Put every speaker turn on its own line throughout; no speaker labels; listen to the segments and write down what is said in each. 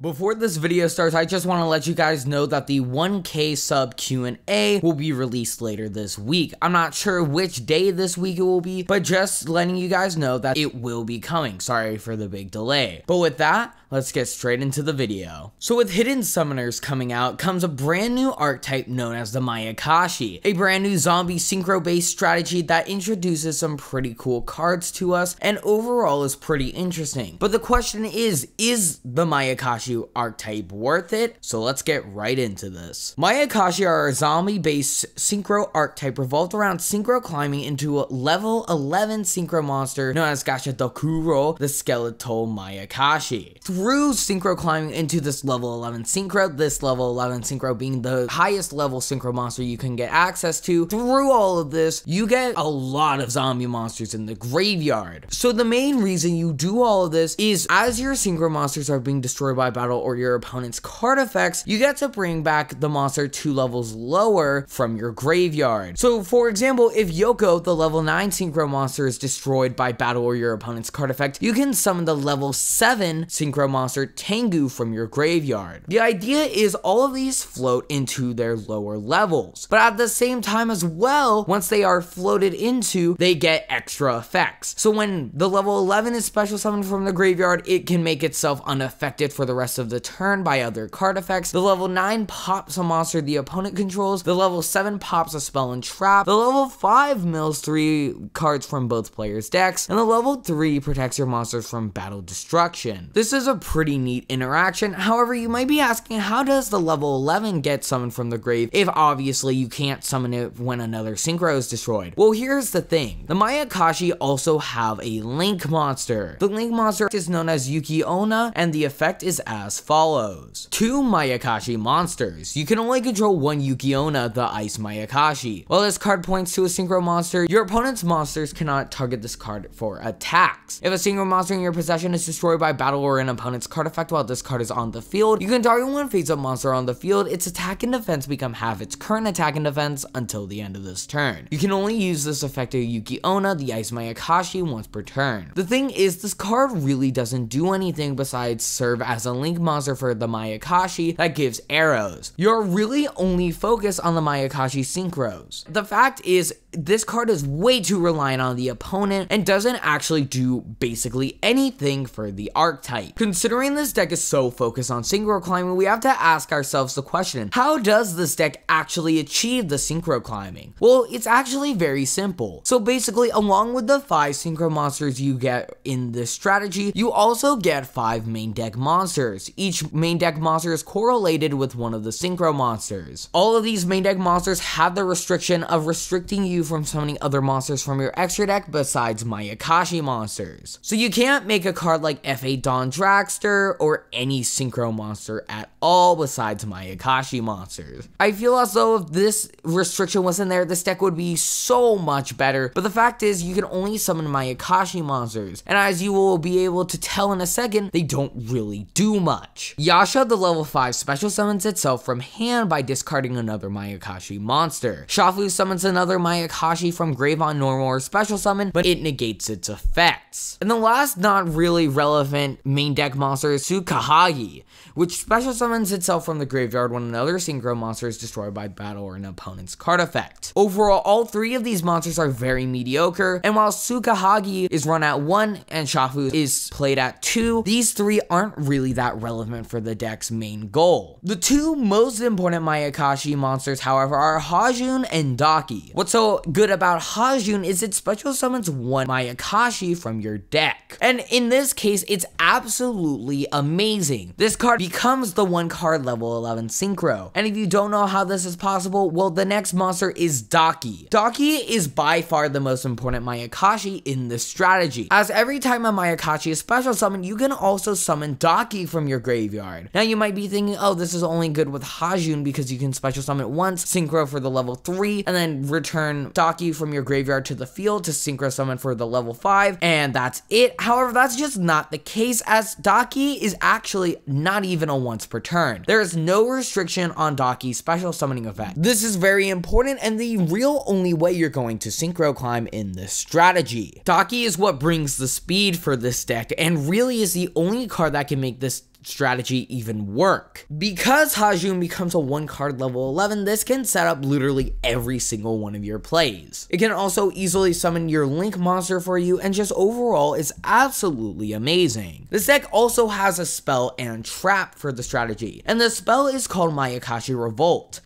Before this video starts, I just want to let you guys know that the 1k sub Q&A will be released later this week. I'm not sure which day this week it will be, but just letting you guys know that it will be coming. Sorry for the big delay. But with that, let's get straight into the video. So with Hidden Summoners coming out comes a brand new archetype known as the Mayakashi, a brand new zombie synchro based strategy that introduces some pretty cool cards to us and overall is pretty interesting. But the question is, is the Mayakashi archetype worth it? So let's get right into this. Mayakashi are a zombie-based synchro archetype revolved around synchro climbing into a level 11 synchro monster known as Gashadokuro, the skeletal Mayakashi. Through synchro climbing into this level 11 synchro, this level 11 synchro being the highest level synchro monster you can get access to, through all of this, you get a lot of zombie monsters in the graveyard. So the main reason you do all of this is as your synchro monsters are being destroyed by battle or your opponent's card effects, you get to bring back the monster two levels lower from your graveyard. So for example, if Yoko, the level 9 synchro monster is destroyed by battle or your opponent's card effect, you can summon the level 7 synchro monster Tengu from your graveyard. The idea is all of these float into their lower levels, but at the same time as well, once they are floated into, they get extra effects. So when the level 11 is special summoned from the graveyard, it can make itself unaffected for the rest of the turn by other card effects. The level 9 pops a monster the opponent controls. The level 7 pops a spell and trap. The level 5 mills 3 cards from both players' decks. And the level 3 protects your monsters from battle destruction. This is a pretty neat interaction. However, you might be asking how does the level 11 get summoned from the grave if obviously you can't summon it when another synchro is destroyed? Well, here's the thing. The Mayakashi also have a Link monster. The Link monster is known as Yuki Onna and the effect is as follows. Two Mayakashi monsters. You can only control one Yuki Onna, the Ice Mayakashi. While this card points to a synchro monster, your opponent's monsters cannot target this card for attacks. If a synchro monster in your possession is destroyed by battle or an opponent's card effect while this card is on the field, you can target one face-up monster on the field. Its attack and defense become half its current attack and defense until the end of this turn. You can only use this effect to Yuki Onna, the Ice Mayakashi, once per turn. The thing is, this card really doesn't do anything besides serve as a link monster for the Mayakashi that gives arrows. You're really only focused on the Mayakashi synchros. The fact is, this card is way too reliant on the opponent and doesn't actually do basically anything for the archetype. Considering this deck is so focused on synchro climbing, we have to ask ourselves the question, how does this deck actually achieve the synchro climbing? Well, it's actually very simple. So basically, along with the 5 synchro monsters you get in this strategy, you also get 5 main deck monsters. Each each main deck monster is correlated with one of the synchro monsters. All of these main deck monsters have the restriction of restricting you from summoning other monsters from your extra deck besides Mayakashi monsters. So you can't make a card like F.A. Dawn Dragster or any synchro monster at all besides Mayakashi monsters. I feel as though if this restriction wasn't there, this deck would be so much better, but the fact is you can only summon Mayakashi monsters, and as you will be able to tell in a second, they don't really do much much. Yasha, the level 5, special summons itself from hand by discarding another Mayakashi monster. Shafu summons another Mayakashi from grave on normal or special summon, but it negates its effects. And the last not really relevant main deck monster is Tsukahagi, which special summons itself from the graveyard when another synchro monster is destroyed by battle or an opponent's card effect. Overall, all three of these monsters are very mediocre, and while Tsukahagi is run at 1 and Shafu is played at 2, these three aren't really that relevant relevant for the deck's main goal. The two most important Mayakashi monsters, however, are Hajun and Dakki. What's so good about Hajun is it special summons one Mayakashi from your deck. And in this case, it's absolutely amazing. This card becomes the one card level 11 synchro. And if you don't know how this is possible, well, the next monster is Dakki. Dakki is by far the most important Mayakashi in this strategy, as every time a Mayakashi is special summoned, you can also summon Dakki from your graveyard. Now you might be thinking, oh, this is only good with Hajun because you can special summon it once, synchro for the level 3, and then return Dakki from your graveyard to the field to synchro summon for the level 5, and that's it. However, that's just not the case as Dakki is actually not even a once per turn. There is no restriction on Dakki's special summoning effect. This is very important and the real only way you're going to synchro climb in this strategy. Dakki is what brings the speed for this deck and really is the only card that can make this strategy even work. Because Hajun becomes a one card level 11, this can set up literally every single one of your plays. It can also easily summon your Link monster for you and just overall is absolutely amazing. This deck also has a spell and trap for the strategy, and the spell is called Mayakashi Return.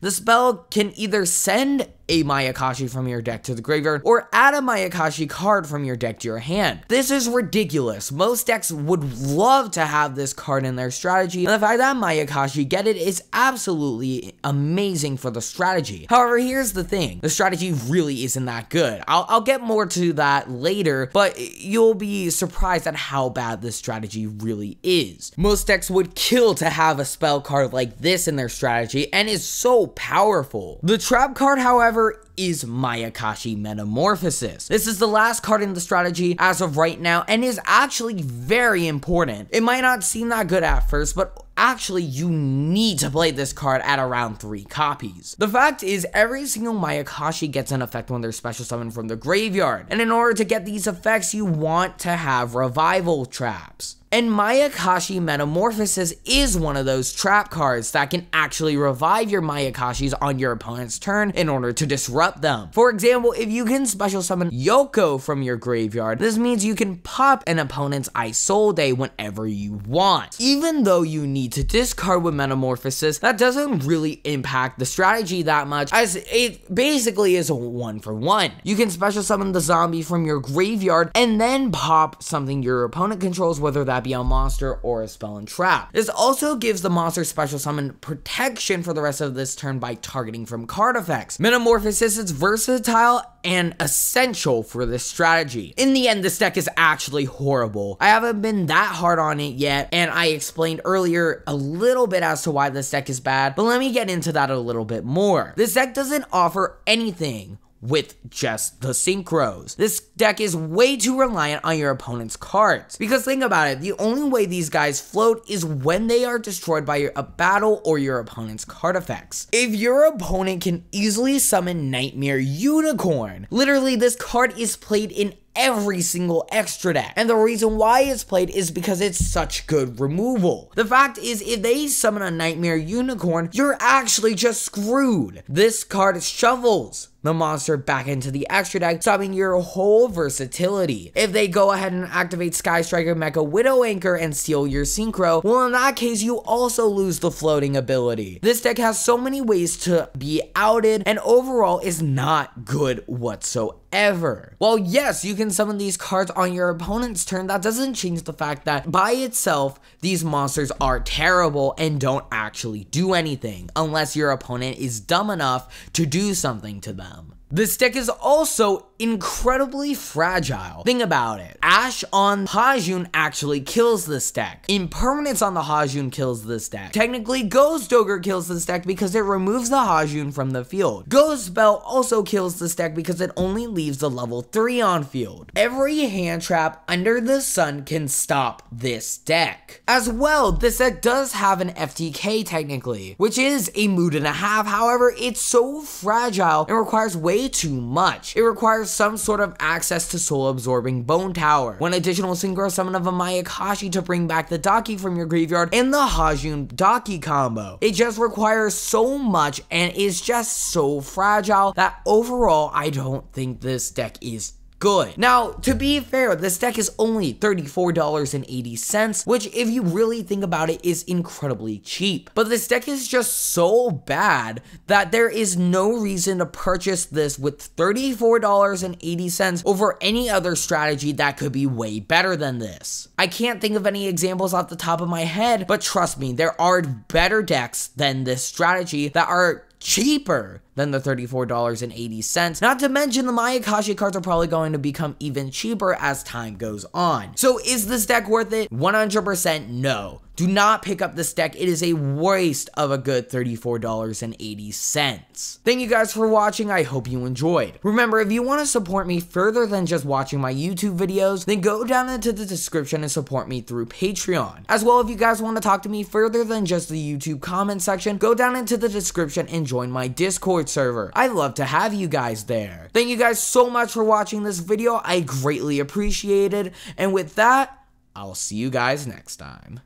The spell can either send a Mayakashi from your deck to the graveyard, or add a Mayakashi card from your deck to your hand. This is ridiculous. Most decks would love to have this card in their strategy, and the fact that Mayakashi get it is absolutely amazing for the strategy. However, here's the thing. The strategy really isn't that good. I'll, I'll get more to that later, but you'll be surprised at how bad this strategy really is. Most decks would kill to have a spell card like this in their strategy, and is so powerful. The trap card, however, however, is Mayakashi Metamorphosis. This is the last card in the strategy as of right now and is actually very important. It might not seem that good at first, but actually you need to play this card at around 3 copies. The fact is, every single Mayakashi gets an effect when they're special summoned from the graveyard, and in order to get these effects, you want to have revival traps. And Mayakashi Metamorphosis is one of those trap cards that can actually revive your Mayakashis on your opponent's turn in order to disrupt them. For example, if you can special summon Yoko from your graveyard, this means you can pop an opponent's Isolde whenever you want. Even though you need to discard with Metamorphosis, that doesn't really impact the strategy that much as it basically is a one for one. You can special summon the zombie from your graveyard and then pop something your opponent controls, whether that be a monster or a spell and trap. This also gives the monster special summon protection for the rest of this turn by targeting from card effects. Metamorphosis is versatile and essential for this strategy. In the end, this deck is actually horrible. I haven't been that hard on it yet, and I explained earlier a little bit as to why this deck is bad, but let me get into that a little bit more. This deck doesn't offer anything with just the synchros. This deck is way too reliant on your opponent's cards. Because think about it, the only way these guys float is when they are destroyed by a battle or your opponent's card effects. If your opponent can easily summon Nightmare Unicorn, literally this card is played in every single extra deck. And the reason why it's played is because it's such good removal. The fact is, if they summon a Nightmare Unicorn, you're actually just screwed. This card is shovels the monster back into the extra deck, stopping your whole versatility. If they go ahead and activate Sky Striker Mecha Widow Anchor and steal your Synchro, well in that case you also lose the floating ability. This deck has so many ways to be outed and overall is not good whatsoever. Well yes, you can summon these cards on your opponent's turn, that doesn't change the fact that by itself, these monsters are terrible and don't actually do anything unless your opponent is dumb enough to do something to them am. This deck is also incredibly fragile. Think about it. Ash on Hajun actually kills this deck. Impermanence on the Hajun kills this deck. Technically, Ghost Ogre kills this deck because it removes the Hajun from the field. Ghost Belle also kills this deck because it only leaves the level 3 on field. Every hand trap under the sun can stop this deck. As well, this deck does have an FTK technically, which is a mood and a half. However, it's so fragile and requires way too much. It requires some sort of access to soul absorbing bone tower, one additional synchro summon of a Mayakashi to bring back the Dakki from your graveyard, and the Hajun Dakki combo. It just requires so much and is just so fragile that overall I don't think this deck is good. Now, to be fair, this deck is only $34.80, which if you really think about it is incredibly cheap. But this deck is just so bad that there is no reason to purchase this with $34.80 over any other strategy that could be way better than this. I can't think of any examples off the top of my head, but trust me, there are better decks than this strategy that are cheaper than the $34.80. Not to mention the Mayakashi cards are probably going to become even cheaper as time goes on. So is this deck worth it? 100% no. Do not pick up this deck. It is a waste of a good $34.80. Thank you guys for watching. I hope you enjoyed. Remember, if you want to support me further than just watching my YouTube videos, then go down into the description and support me through Patreon. As well, if you guys want to talk to me further than just the YouTube comment section, go down into the description and join my Discord server. I'd love to have you guys there. Thank you guys so much for watching this video. I greatly appreciate it. And with that, I'll see you guys next time.